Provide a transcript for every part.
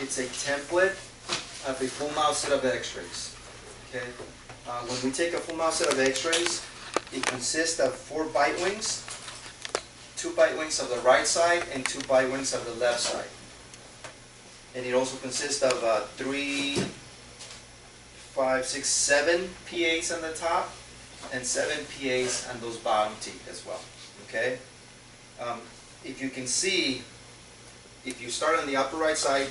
it's a template of a full mouth set of x-rays, okay? Uh, when we take a full mouth set of x-rays, it consists of four bite wings, two bite wings of the right side and two bite wings of the left side. And it also consists of uh, three, five, six, seven PAs on the top and seven PAs on those bottom teeth as well, okay? Um, if you can see, if you start on the upper right side,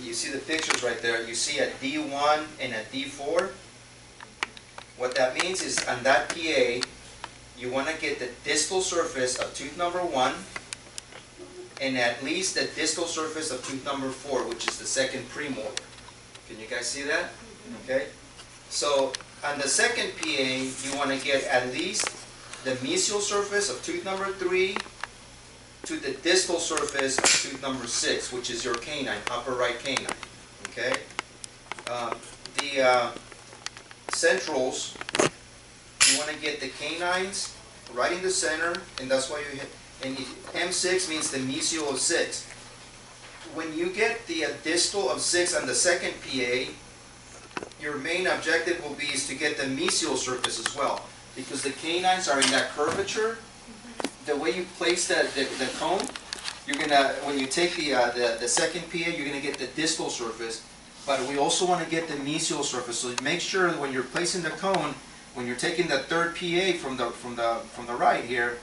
you see the pictures right there, you see a D1 and a D4. What that means is on that PA, you want to get the distal surface of tooth number one and at least the distal surface of tooth number four, which is the second premolar. Can you guys see that? Mm-hmm. Okay? So on the second PA, you want to get at least the mesial surface of tooth number three to the distal surface of tooth number six, which is your canine, upper right canine. Okay? Um, the uh, centrals, you want to get the canines right in the center, and that's why you hit, and you- M6 means the mesial of six. When you get the uh, distal of six on the second PA, your main objective will be is to get the mesial surface as well, because the canines are in that curvature. The way you place the, the, the cone, you're gonna, when you take the, uh, the, the second PA, you're gonna get the distal surface, but we also wanna get the mesial surface, so make sure when you're placing the cone, when you're taking the third PA from the, from the, from the right here,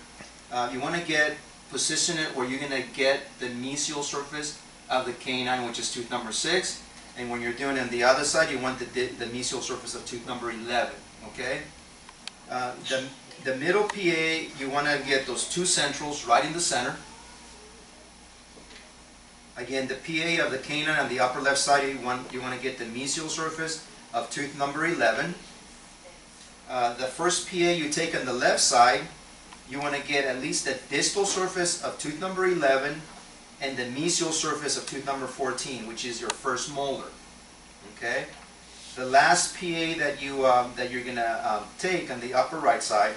uh, you wanna get, position it where you're gonna get the mesial surface of the canine, which is tooth number six, and when you're doing it on the other side, you want the, the mesial surface of tooth number eleven, okay? Uh, the, the middle PA, you wanna get those two centrals right in the center. Again, the PA of the canine on the upper left side, you want, you wanna get the mesial surface of tooth number eleven. Uh, the first PA you take on the left side, you wanna get at least the distal surface of tooth number eleven and the mesial surface of tooth number fourteen, which is your first molar, okay? The last PA that you, um, that you're gonna, um, take on the upper right side,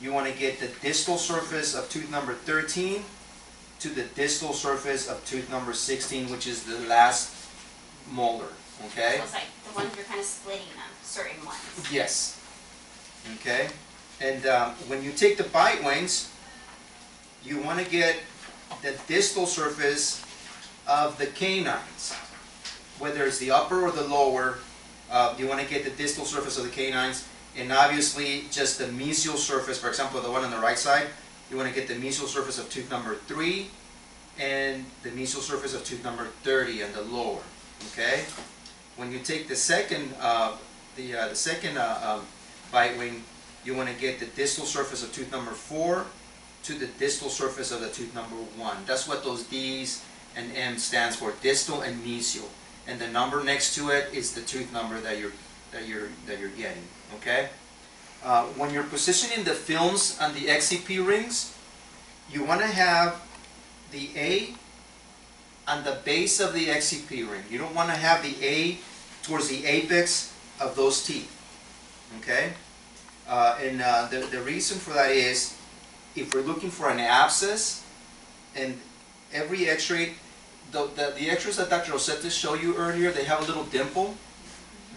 you wanna get the distal surface of tooth number thirteen to the distal surface of tooth number sixteen, which is the last molar, okay? So it's like the ones you're kind of splitting them, certain ones. Yes. Okay, and um, when you take the bite wings, you want to get the distal surface of the canines, whether it's the upper or the lower. Uh, you want to get the distal surface of the canines, and obviously just the mesial surface. For example, the one on the right side, you want to get the mesial surface of tooth number three, and the mesial surface of tooth number thirty on the lower. Okay, when you take the second, uh, the uh, the second uh, um, bite wing, you want to get the distal surface of tooth number four to the distal surface of the tooth number one. That's what those D's and M stands for, distal and mesial. And the number next to it is the tooth number that you're that you're that you're getting. Okay. Uh, when you're positioning the films on the XCP rings, you want to have the A on the base of the XCP ring. You don't want to have the A towards the apex of those teeth. Okay? Uh, and uh, the, the reason for that is if we're looking for an abscess, and every x ray, the, the, the x rays that Dr. Rosetta showed you earlier, they have a little dimple.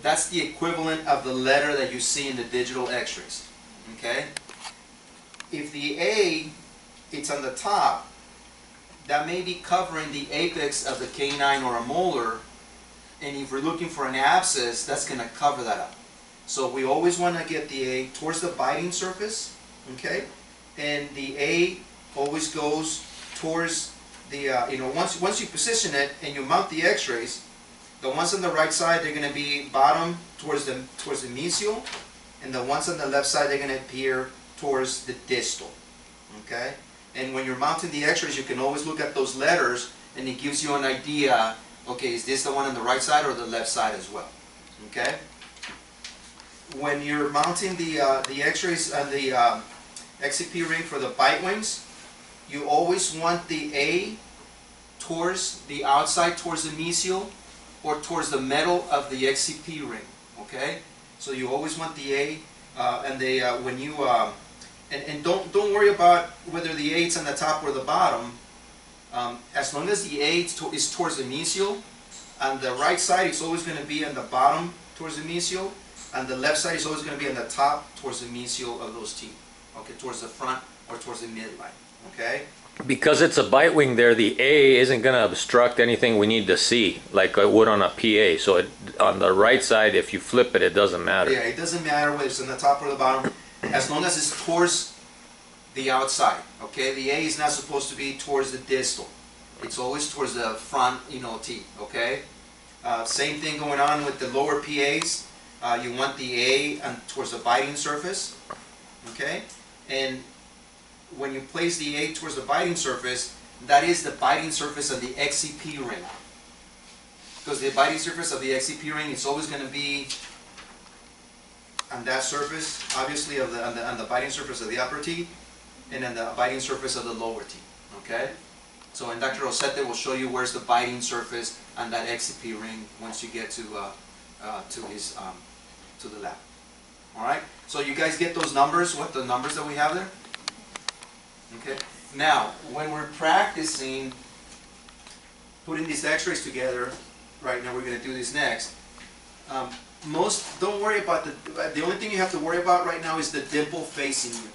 That's the equivalent of the letter that you see in the digital x rays. Okay? If the A, it's on the top, that may be covering the apex of the canine or a molar, and if we're looking for an abscess, that's going to cover that up. So we always want to get the A towards the biting surface, okay? And the A always goes towards the, uh, you know, once, once you position it and you mount the x-rays, the ones on the right side, they're going to be bottom towards the, towards the mesial, and the ones on the left side, they're going to appear towards the distal, okay? And when you're mounting the x-rays, you can always look at those letters, and it gives you an idea, okay, is this the one on the right side or the left side as well, okay? when you're mounting the, uh, the x-rays on the um, XCP ring for the bite wings, you always want the A towards the outside, towards the mesial, or towards the metal of the XCP ring, okay? So you always want the A, uh, and they, uh, when you, um, and, and don't, don't worry about whether the A is on the top or the bottom. Um, as long as the A is towards the mesial, on the right side, it's always gonna be on the bottom towards the mesial, and the left side is always gonna be on the top towards the mesial of those teeth, okay, towards the front or towards the midline, okay? Because it's a bite wing there, the A isn't gonna obstruct anything we need to see, like it would on a PA. So it, on the right side, if you flip it, it doesn't matter. Yeah, it doesn't matter whether it's on the top or the bottom, as long as it's towards the outside, okay? The A is not supposed to be towards the distal. It's always towards the front, you know, teeth, okay? Uh, same thing going on with the lower PAs. Uh, you want the A towards the biting surface, okay? And when you place the A towards the biting surface, that is the biting surface of the XCP ring. Because the biting surface of the XCP ring is always gonna be on that surface, obviously of the, on the, on the biting surface of the upper teeth, and on the biting surface of the lower teeth, okay? So, and Dr. Rosette will show you where's the biting surface on that XCP ring once you get to, uh, uh, to his, um, to the lab. Alright, so you guys get those numbers, what the numbers that we have there? Okay, now, when we're practicing putting these x-rays together, right now we're gonna do this next, um, most, don't worry about the, the only thing you have to worry about right now is the dimple facing you.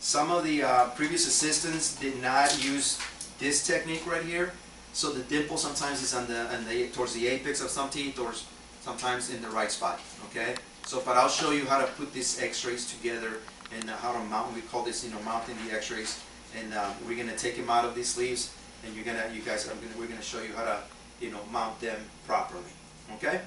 Some of the uh, previous assistants did not use this technique right here, so the dimple sometimes is on the, on the, towards the apex of some teeth or sometimes in the right spot, okay? So, but I'll show you how to put these x-rays together and uh, how to mount, we call this, you know, mounting the x-rays. And uh, we're gonna take them out of these sleeves and you're gonna, you guys, gonna, we're gonna show you how to, you know, mount them properly, okay?